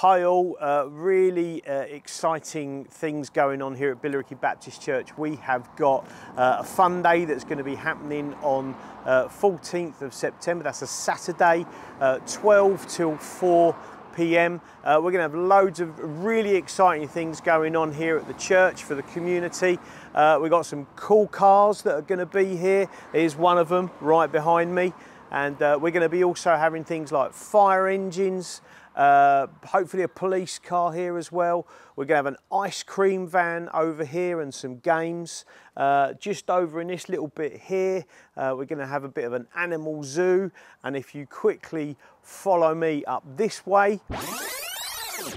Hi all, uh, really uh, exciting things going on here at Billericay Baptist Church. We have got uh, a fun day that's going to be happening on 14th uh, of September. That's a Saturday, uh, 12 till 4 p.m. Uh, we're going to have loads of really exciting things going on here at the church for the community. we've got some cool cars that are going to be here. Here's one of them right behind me. And uh, we're going to be also having things like fire engines, uh, hopefully a police car here as well. We're going to have an ice cream van over here and some games. Uh, just over in this little bit here, uh, we're going to have a bit of an animal zoo. And if you quickly follow me up this way,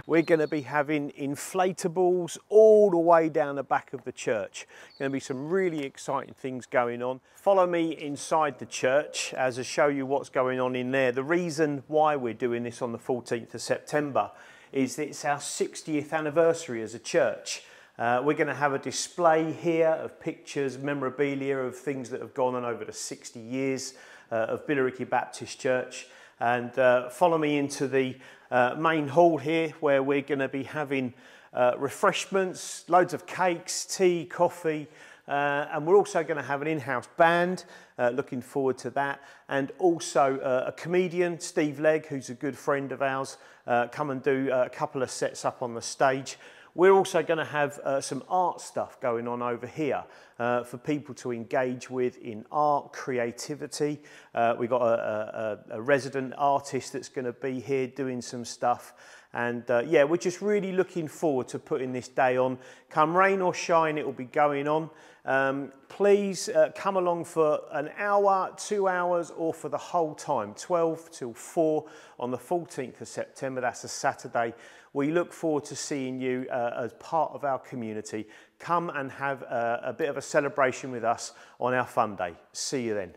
we're going to be having inflatables all the way down the back of the church. Going to be some really exciting things going on. Follow me inside the church as I show you what's going on in there. The reason why we're doing this on the 14th of September is that it's our 60th anniversary as a church. Uh, we're going to have a display here of pictures, memorabilia of things that have gone on over the 60 years uh, of Billericay Baptist Church. And uh, follow me into the uh, main hall here where we're going to be having uh, refreshments, loads of cakes, tea, coffee, uh, and we're also going to have an in-house band, uh, looking forward to that, and also uh, a comedian, Steve Legg, who's a good friend of ours, uh, come and do a couple of sets up on the stage. We're also going to have uh, some art stuff going on over here uh, for people to engage with in art, creativity. Uh, we've got a, a, a resident artist that's going to be here doing some stuff. And uh, yeah, we're just really looking forward to putting this day on. Come rain or shine, it will be going on. Um, please uh, come along for an hour, two hours, or for the whole time, 12 till 4 on the 14th of September. That's a Saturday. We look forward to seeing you uh, as part of our community. Come and have a, a bit of a celebration with us on our fun day. See you then.